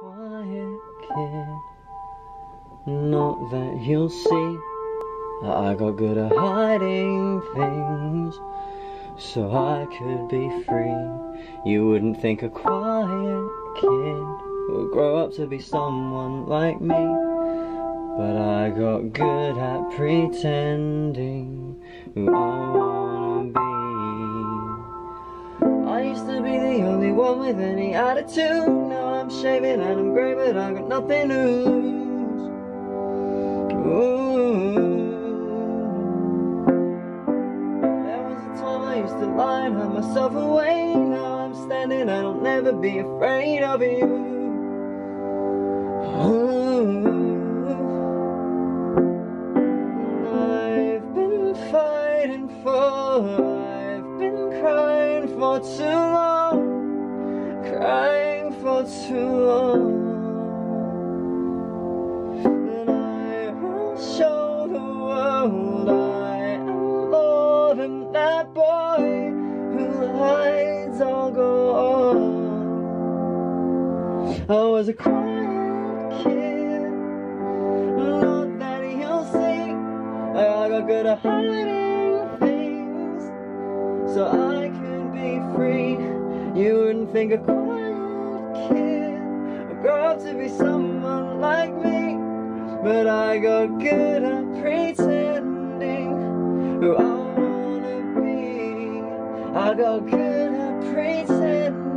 quiet kid. Not that you'll see I got good at hiding things so I could be free. You wouldn't think a quiet kid would grow up to be someone like me. But I got good at pretending who I wanna be. I used to be the only one with any attitude. Now I'm shaving and I'm grey, but I got nothing to lose. Ooh. There was a time I used to lie and hide myself away. Now I'm standing and I'll never be afraid of you. Ooh. I've been fighting for, I've been crying for too long, crying for too long. And I will show the world I am more than that boy who hides all go on. I was a quiet kid, not that you'll see. I got good at hiding things so I could be free. You wouldn't think a quiet to be someone like me, but I got good at pretending who I wanna be. I got good at pretending.